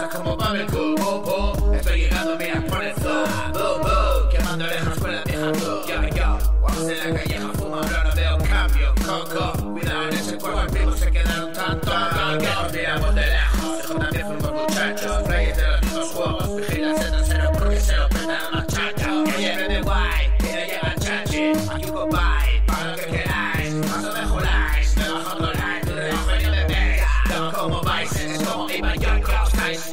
pegajosas como boom, boom. Estoy llegando, mira, por el boom. Quemando orejas con la vieja. Yo, yo. Vamos en la calleja, fuma, bro, no veo cambio. Coco, cuidado en ese cuerpo, el primo se quedaron tanto. Nos miramos de lejos. Dejo también fuimos muchachos. Reyes de los mismos juegos. Vigilas el trasero porque se lo petan los chachos. Que lleve de guay, que no llega chachi. Aquí un para lo que queráis. Más o mejoráis, me bajo otro like. Tú debajo venía de veis. No como vais,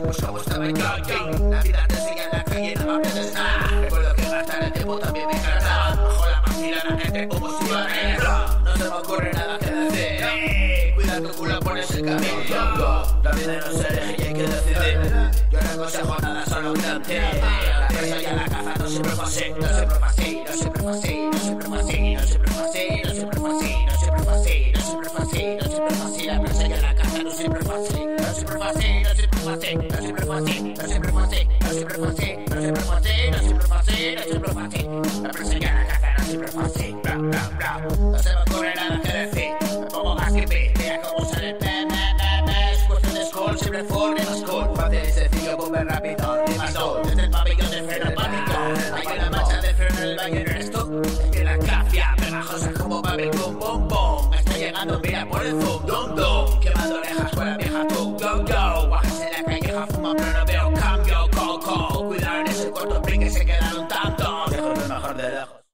Pues como estaba yo, yo. La vida te sigue en la calle no aprendes nada. Recuerdo que gastar el tiempo también me encantaba. Bajo la pastilla la gente como si yo era No se me ocurre nada que decir. Cuida tu culo, pones el camino. La vida no se elige y hay que decidir. Yo no aconsejo nada, solo un dante. La presa y la caza no siempre fue así. No siempre fue así, no siempre fue así. No siempre fue así, no siempre fue así. No siempre fue así, no siempre fue así. No siempre fue así, no siempre fue así. La presa y la caza no siempre. No siempre fue así, no siempre fue así. Se me. Está llegando, mira por el zoom, meurt.